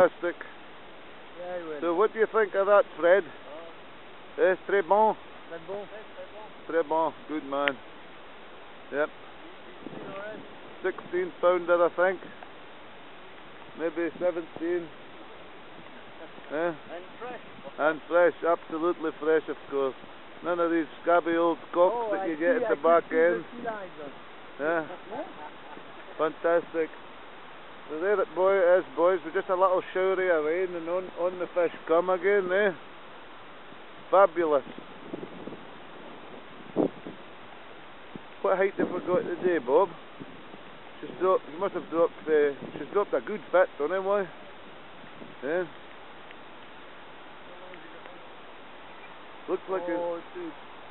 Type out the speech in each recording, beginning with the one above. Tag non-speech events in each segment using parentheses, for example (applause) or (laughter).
fantastic. Very well. So what do you think of that, Fred? Eh, très bon? Très bon. Très bon. Good man. Yep. 16 pounder, I think. Maybe 17. Eh? And fresh. And fresh, absolutely fresh, of course. None of these scabby old cocks Oh, that I you get see- at the can back end. Yeah, Yeah? fantastic. So there it boy it is, boys. With just a little showery of rain and on, on the fish come again, eh? Fabulous. What height have we got today, Bob? She's dropped, you must have dropped, uh, she's dropped a good bit, don't you, boy? Yeah. Looks like a, oh, two,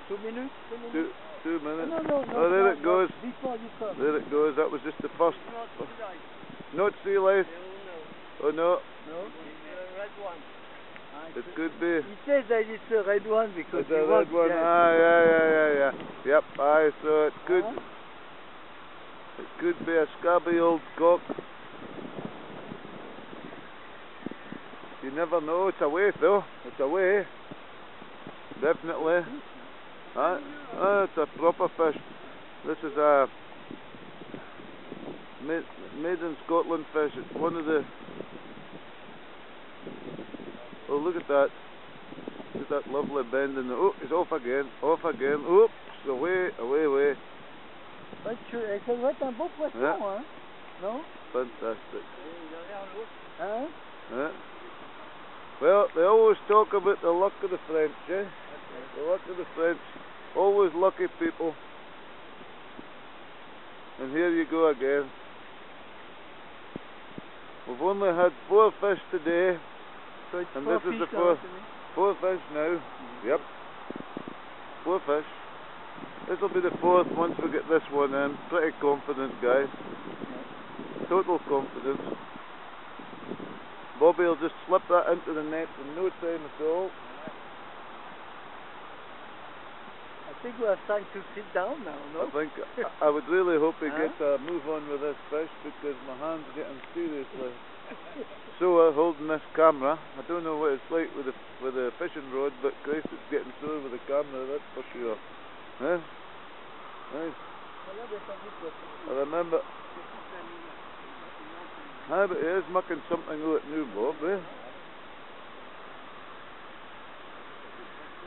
two minutes? Two minutes? two, two minutes. No, no, no. Oh, there it goes. Before you come. There it goes, that was just the first. Not sea sea lice. No, Oh no, no. It's a red one. it could be. He says that it's a red one because It's a red one. Ah, yeah, yeah, yeah, yeah. Yep, aye, so it could, Huh? it could be a scabby old cock. You never know, it's away though. It's away. Definitely. Aye, ah, it's a proper fish. This is a made, made in Scotland fish. It's one of the. Oh, look at that. Look at that lovely bend in the. Oh, he's off again. Off again. Oops, away, away, away. Tu- eh, ça doit être un beau poisson, Yeah. hein Non Fantastic. Hein Yeah. Well, they always talk about the luck of the French, eh? The luck of the French. Always lucky people. And here you go again. We've only had four fish today. So it's And this is the fourth. Four fish now. Yep. Four fish. This will be the fourth once we get this one in. Pretty confident, guys. Total confidence. Bobby will just slip that into the net in no time at all. I think we have time to sit down now, I think I would really hope he (laughs) Huh? gets a uh, move on with this fish because my hand's getting seriously sore holding this camera. I don't know what it's like with the with the fishing rod, but Christ, it's getting sore with the camera. That's for sure. Huh? Nice. I remember. Aye, but he is mucking something out new, Bob, eh?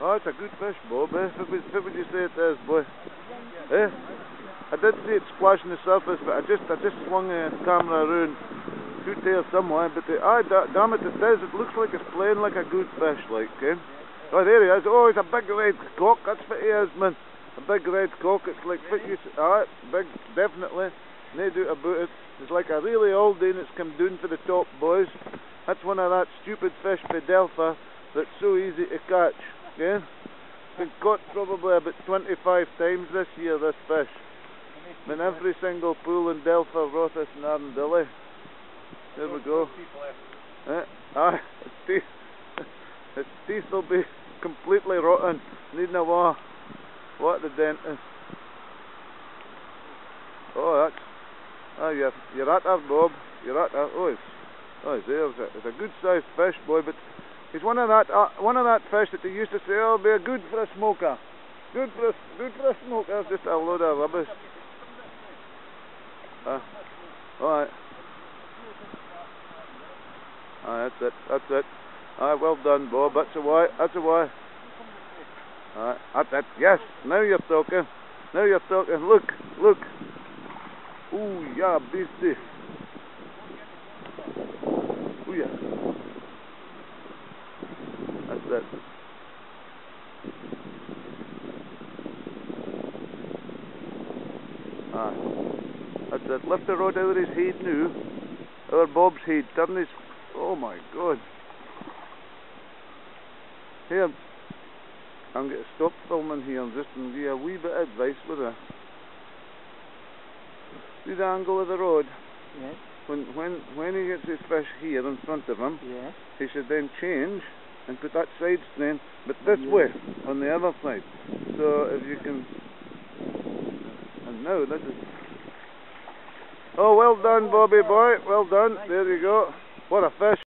Oh, it's a good fish, Bob, eh? What would you say it is, boy? Eh? I did see it splashing the surface, but I just I just swung the camera around. Should there somewhere, but the, aye, da, damn it, it does. It looks like it's playing like a good fish, like, eh? Oh, there he is. Oh, he's a big red cock. That's what he is, man. A big red cock. It's like what you Aye, big, definitely. No doubt about it. It's like a really old day and it's come down for the top, boys. That's one of that stupid fish, Pedelfa, that's so easy to catch. Yeah? Been caught probably about 25 times this year, this fish. In every single pool in Delfur, Rothes and Arndilly. There we go. Eh? Aye, its teeth, (laughs) its teeth will be completely rotten. Needing a wa. What the dentist. Oh, that's. Oh, you're, you're at her, Bob. You're at her. Oh, it's, oh, it's there. It's a, it's a good sized fish, boy, but he's one of that uh, one of that fish that they used to say, oh, be good for a smoker. Good for a, good for a smoker. It's just a load of rubbish. Uh, alright. Aye, that's it, that's it. Aye, well done, Bob. That's a why, that's a why. Uh, Aye, that's it. Yes, now you're talking. Now you're talking. Look, look. Ooh, yeah, beastie. Ooh, yeah. That's it. Aye. That's it. Lift the rod out of his head now. Or Bob's head. Turn his. Oh my god. Here. I'm going to stop filming here and just and give you a wee bit of advice with it. See the angle of the rod? Yes, When when when he gets his fish here in front of him, yes. he should then change and put that side strain, but this Yeah. way on the other side. So if you can, and now this is. Oh, well done, Bobby boy. Well done. There you go. What a fish.